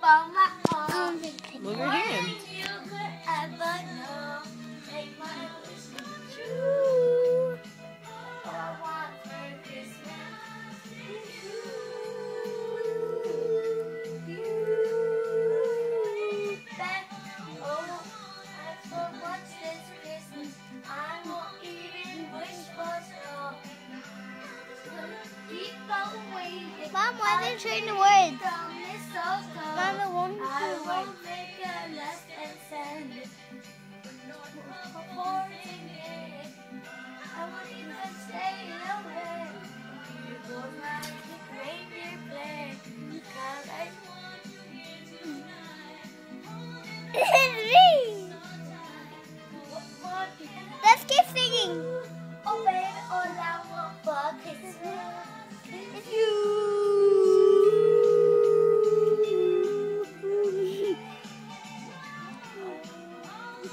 from my arms. Move your hand. You could ever know. Make my wish come true. All I want for Christmas is you. You. That, that's for what's this Christmas. I won't even wish for snow. Keep on waiting. Mom, why are they saying the words? Send it. For today, I won't even stay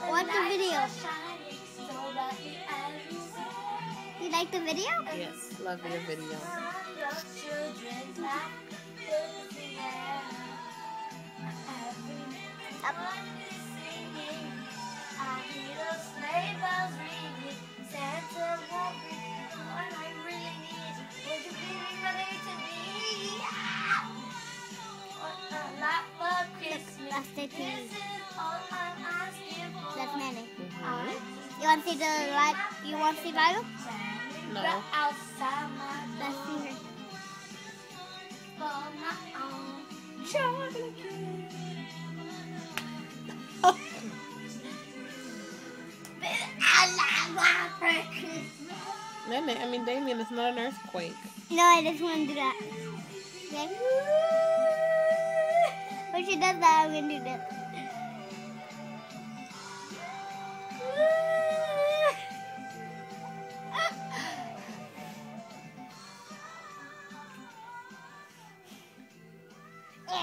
Watch the video. are shining so brightly as you like the video? Yes, love your video. That's the TV. That's Nanny. Mhm. You want to see the light? You want to see Lilo? No. Let's see her. For my own chocolate cake. I love my Christmas. Nene, I mean, Damien, it's not an earthquake. No, I just want to do that. Okay? When she does that, I'm going to do that.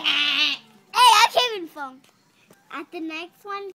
Hey, I'm Kevin phone. At the next one,